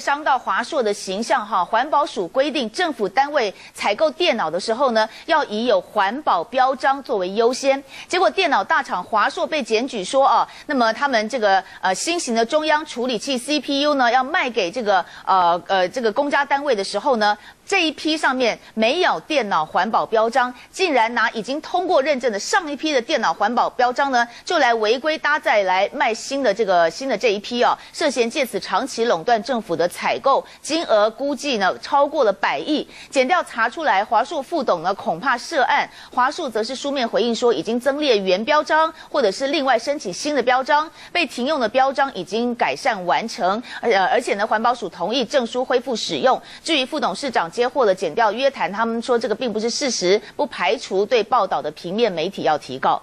伤到华硕的形象哈，环保署规定，政府单位采购电脑的时候呢，要以有环保标章作为优先。结果电脑大厂华硕被检举说啊，那么他们这个呃新型的中央处理器 CPU 呢，要卖给这个呃呃这个公家单位的时候呢，这一批上面没有电脑环保标章，竟然拿已经通过认证的上一批的电脑环保标章呢，就来违规搭载来卖新的这个新的这一批哦，涉嫌借此长期垄断政府的。采购金额估计呢超过了百亿，检调查出来，华硕副董呢恐怕涉案。华硕则是书面回应说，已经增列原标章，或者是另外申请新的标章。被停用的标章已经改善完成，而而且呢，环保署同意证书恢复使用。至于副董事长接获了减调约谈，他们说这个并不是事实，不排除对报道的平面媒体要提告。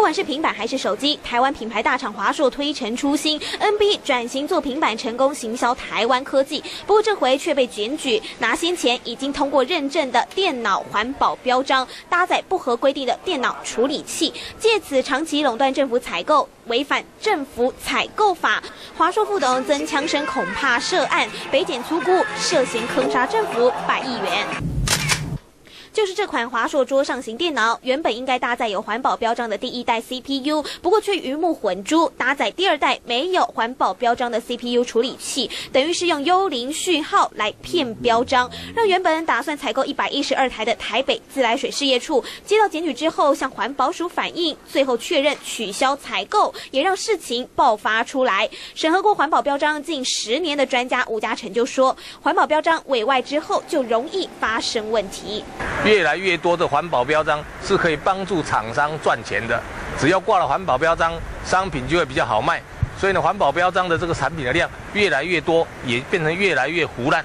不管是平板还是手机，台湾品牌大厂华硕推陈出新，NB 转型做平板，成功行销台湾科技。不过这回却被检举拿先前已经通过认证的电脑环保标章，搭载不合规定的电脑处理器，借此长期垄断政府采购，违反政府采购法。华硕副董曾强生恐怕涉案，北检粗估涉嫌坑杀政府百亿元。就是这款华硕桌上型电脑，原本应该搭载有环保标章的第一代 CPU，不过却鱼目混珠，搭载第二代没有环保标章的 CPU 处理器，等于是用幽灵序号来骗标章，让原本打算采购一百一十二台的台北自来水事业处接到检举之后，向环保署反映，最后确认取消采购，也让事情爆发出来。审核过环保标章近十年的专家吴嘉诚就说，环保标章委外之后，就容易发生问题。越来越多的环保标章是可以帮助厂商赚钱的，只要挂了环保标章，商品就会比较好卖。所以呢，环保标章的这个产品的量越来越多，也变成越来越胡乱。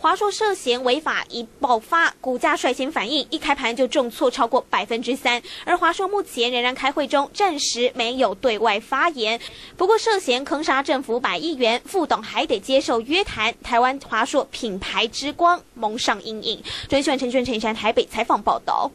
华硕涉嫌违法一爆发，股价率先反应，一开盘就重挫超过百分之三。而华硕目前仍然开会中，暂时没有对外发言。不过涉嫌坑杀政府百亿元，副董还得接受约谈。台湾华硕品牌之光蒙上阴影。专新闻陈俊陈山台北采访报道。